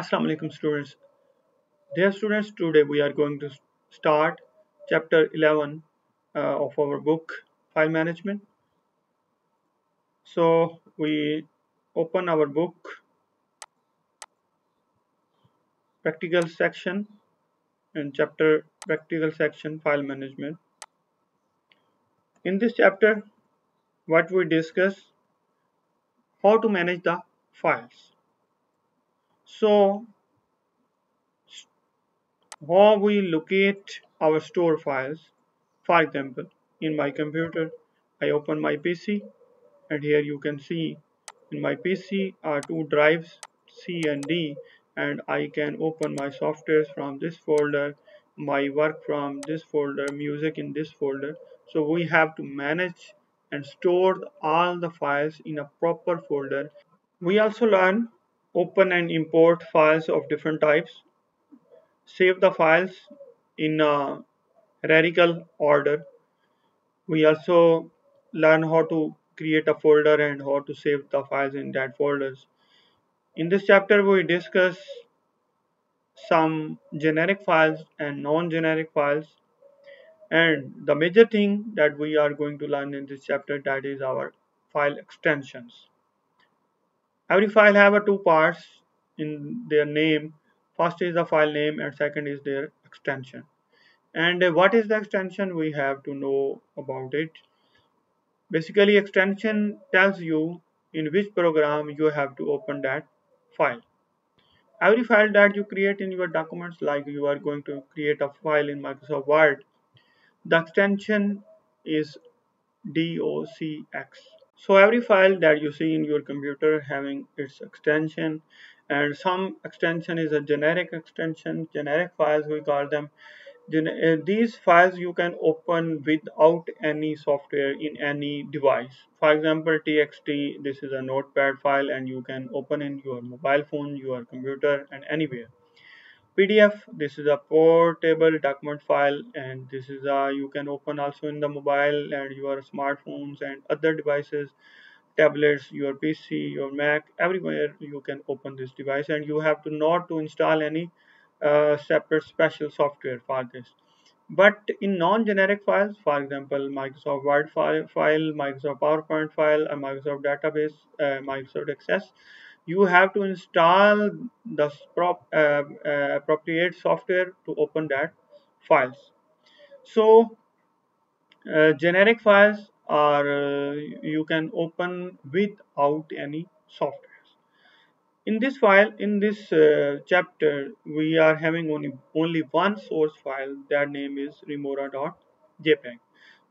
Assalamu alaikum students. Dear students, today we are going to start chapter 11 uh, of our book File Management. So we open our book practical section and chapter practical section File Management. In this chapter, what we discuss how to manage the files so how we locate our store files? For example in my computer I open my PC and here you can see in my PC are two drives C and D and I can open my softwares from this folder my work from this folder music in this folder. So we have to manage and store all the files in a proper folder. We also learn open and import files of different types, save the files in a radical order. We also learn how to create a folder and how to save the files in that folders. In this chapter, we discuss some generic files and non-generic files and the major thing that we are going to learn in this chapter that is our file extensions every file have a two parts in their name. First is the file name and second is their extension. And what is the extension? We have to know about it. Basically extension tells you in which program you have to open that file. Every file that you create in your documents like you are going to create a file in Microsoft Word the extension is docx so every file that you see in your computer having its extension and some extension is a generic extension generic files we call them. Uh, these files you can open without any software in any device. For example txt this is a notepad file and you can open in your mobile phone your computer and anywhere pdf this is a portable document file and this is a you can open also in the mobile and your smartphones and other devices tablets your pc your mac everywhere you can open this device. And you have to not to install any uh, separate special software for this. But in non-generic files for example microsoft word file, file microsoft powerpoint file a microsoft database uh, microsoft access you have to install the prop, uh, uh, appropriate software to open that files. So uh, generic files are uh, you can open without any software. In this file in this uh, chapter we are having only only one source file. That name is remora.jpg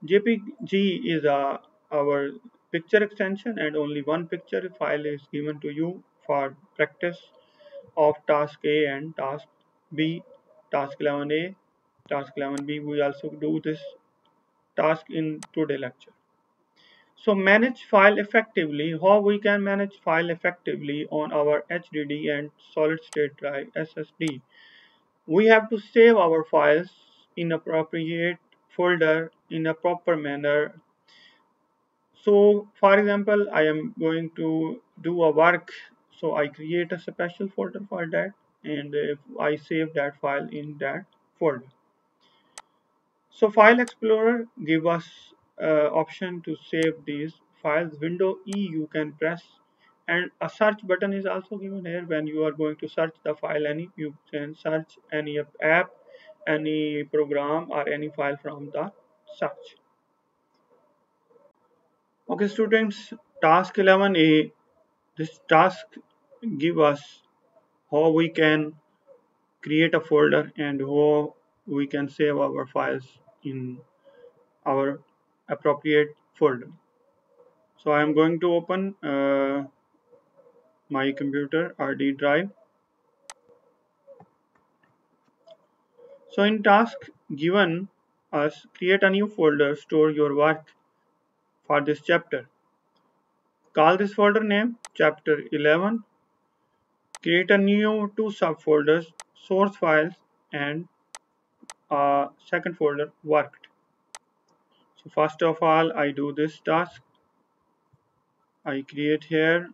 jpg is uh, our picture extension and only one picture file is given to you for practice of task A and task B, task 11A, task 11B. We also do this task in today lecture. So manage file effectively, how we can manage file effectively on our HDD and solid state drive SSD. We have to save our files in appropriate folder in a proper manner so for example i am going to do a work. So I create a special folder for that and I save that file in that folder. So file explorer give us uh, option to save these files. Window E you can press and a search button is also given here. When you are going to search the file any you can search any app any program or any file from the search okay students task 11a this task give us how we can create a folder and how we can save our files in our appropriate folder. So I am going to open uh, my computer RD drive. So in task given us create a new folder store your work for this chapter Call this folder name chapter 11. Create a new two subfolders source files and a second folder worked. So first of all I do this task. I create here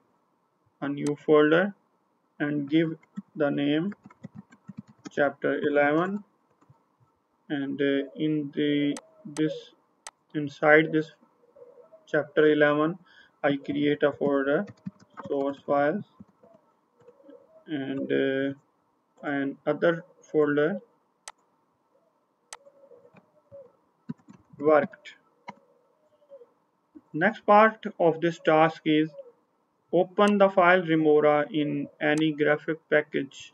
a new folder and give the name chapter 11 and uh, in the this inside this chapter 11 I create a folder source files and uh, and other folder worked. Next part of this task is open the file remora in any graphic package.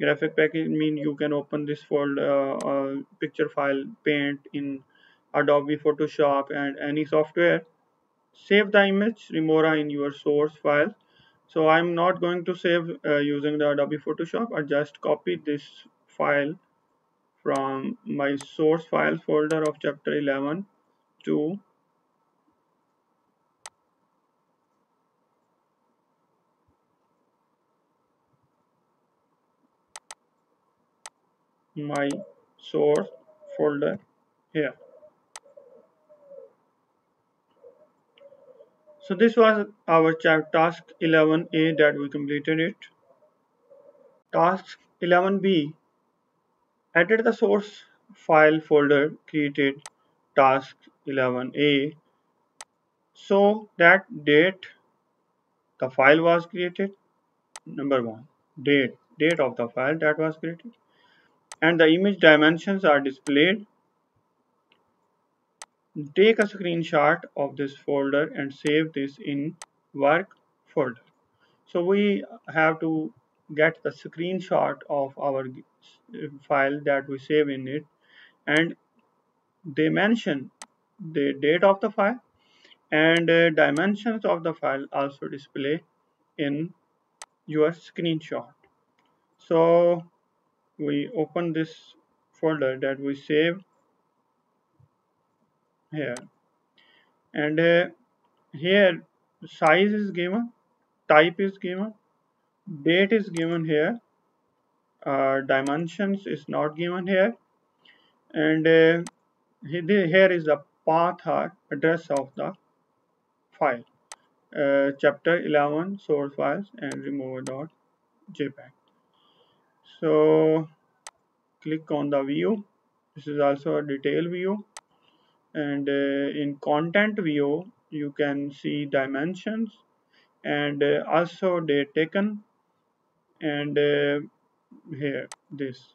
Graphic package mean you can open this folder uh, picture file paint in adobe photoshop and any software save the image remora in your source file. So i'm not going to save uh, using the adobe photoshop. I just copy this file from my source files folder of chapter 11 to my source folder here so this was our task 11a that we completed it. Task 11b added the source file folder created task 11a so that date the file was created. Number one date date of the file that was created. And the image dimensions are displayed. Take a screenshot of this folder and save this in work folder. So we have to get the screenshot of our file that we save in it and they mention the date of the file and uh, dimensions of the file also display in your screenshot. So we open this folder that we save here. And uh, here size is given type is given date is given here uh, dimensions is not given here. And uh, here is the path or address of the file. Uh, chapter 11 source files and remora.jpg so click on the view. This is also a detail view and uh, in content view you can see dimensions and uh, also date taken and uh, here this.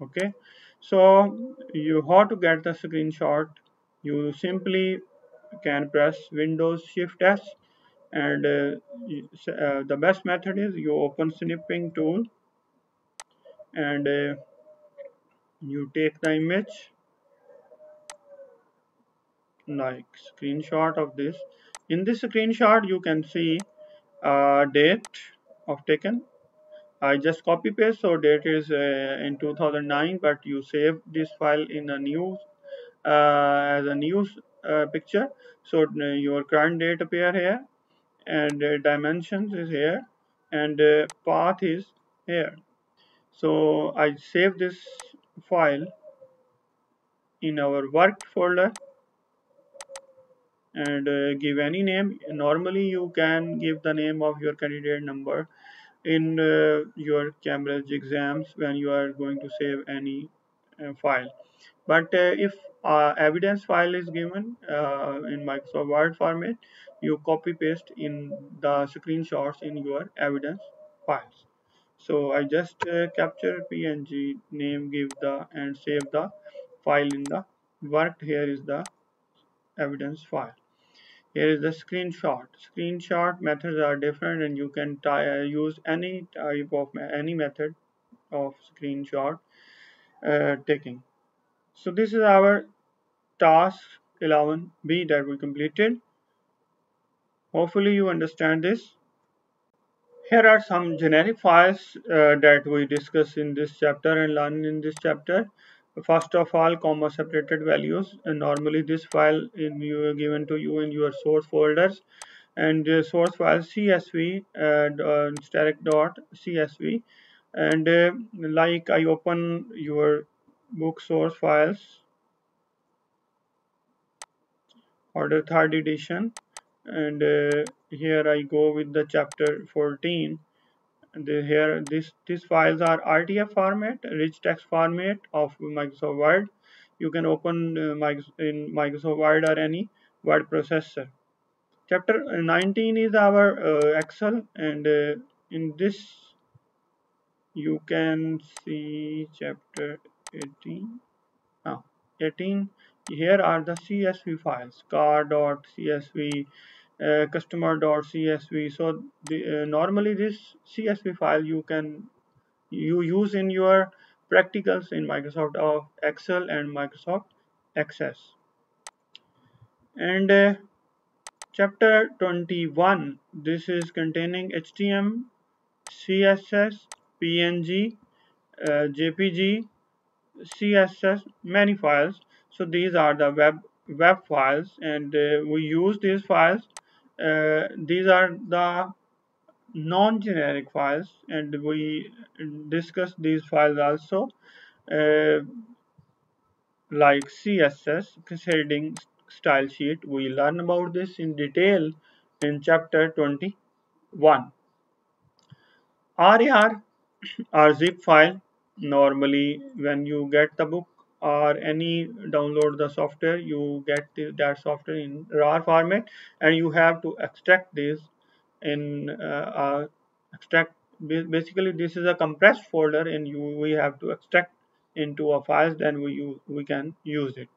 Okay? So you how to get the screenshot? You simply can press windows shift s and uh, uh, the best method is you open snipping tool and uh, you take the image like screenshot of this. In this screenshot you can see uh, date of taken. I just copy paste so date is uh, in 2009 but you save this file in a new uh, as a news uh, picture. So uh, your current date appear here and dimensions is here and path is here. So I save this file in our work folder and uh, give any name. Normally you can give the name of your candidate number in uh, your Cambridge exams when you are going to save any uh, file. But uh, if uh, evidence file is given uh, in Microsoft Word format you copy paste in the screenshots in your evidence files. So I just capture png name give the and save the file in the worked here is the evidence file here is the screenshot. Screenshot methods are different and you can uh, use any type of any method of screenshot uh, taking. So this is our task 11b that we completed. Hopefully you understand this. Here are some generic files uh, that we discuss in this chapter and learn in this chapter. First of all, comma separated values. And normally this file is given to you in your source folders. And uh, source file csv and uh, dot csv and uh, like I open your book source files. Order third edition. And uh, here I go with the chapter 14 the, here this these files are RTF format, rich text format of Microsoft Word. You can open uh, in Microsoft Word or any word processor. Chapter 19 is our uh, Excel, and uh, in this you can see chapter 18. Ah, 18 here are the CSV files car.csv uh, customer.csv so the, uh, normally this CSV file you can you use in your practicals in Microsoft of Excel and Microsoft Access. And uh, chapter 21 this is containing HTML CSS PNG uh, JPG CSS many files. So these are the web web files and uh, we use these files uh, these are the non-generic files and we discuss these files also uh, like css shading style sheet. We learn about this in detail in chapter 21 rar or zip file. Normally when you get the book or any download the software you get the, that software in rar format and you have to extract this in uh, uh, extract basically this is a compressed folder and you we have to extract into a file then we use, we can use it.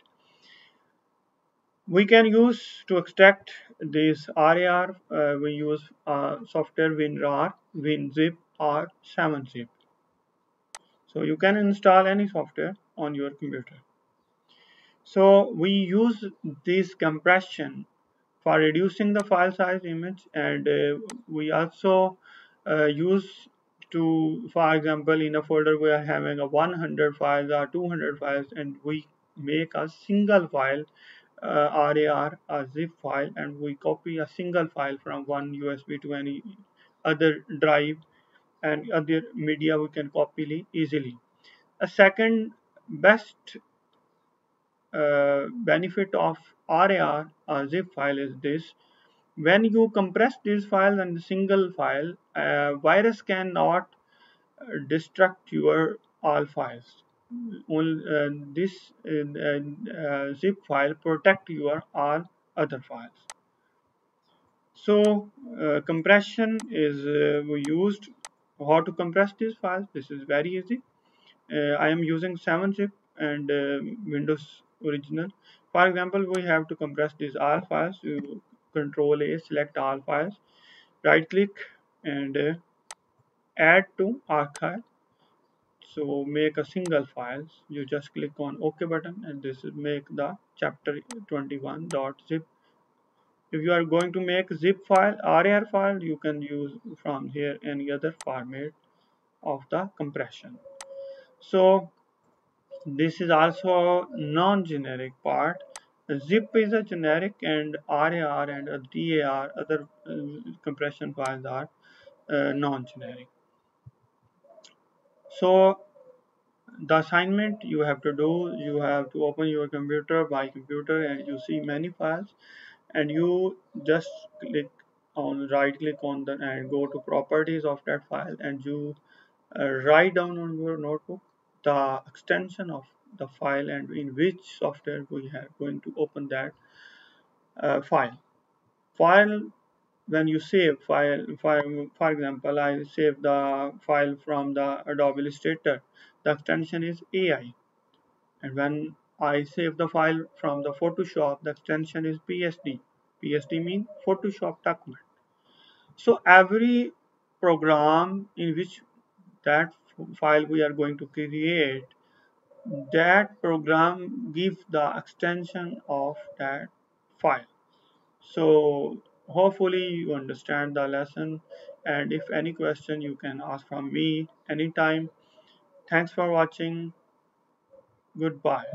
We can use to extract this RAR uh, we use uh, software WinRAR, WinZip or 7zip so you can install any software on your computer. So we use this compression for reducing the file size image and uh, we also uh, use to for example in a folder we are having a 100 files or 200 files and we make a single file uh, RAR a zip file and we copy a single file from one USB to any other drive and other media we can copy easily. A second best uh, benefit of RAR or zip file is this. When you compress these files in a single file, virus cannot uh, destruct your all files. Uh, this uh, zip file protect your all other files. So uh, compression is used how to compress these files this is very easy I am using 7zip and uh, Windows original. For example we have to compress these R files. You control a select all files. Right click and uh, add to archive. So make a single files you just click on ok button and this is make the chapter 21.zip if you are going to make zip file rar file you can use from here any other format of the compression so this is also non-generic part. Zip is a generic and rar and dar other uh, compression files are uh, non-generic. So the assignment you have to do you have to open your computer by computer and you see many files and you just click on right click on the and go to properties of that file and you uh, write down on your notebook the extension of the file and in which software we are going to open that uh, file file when you save file, file for example I save the file from the Adobe Illustrator the extension is AI and when I save the file from the Photoshop. The extension is PSD. PSD means Photoshop document. So every program in which that file we are going to create, that program gives the extension of that file. So hopefully you understand the lesson and if any question you can ask from me anytime. Thanks for watching. Goodbye.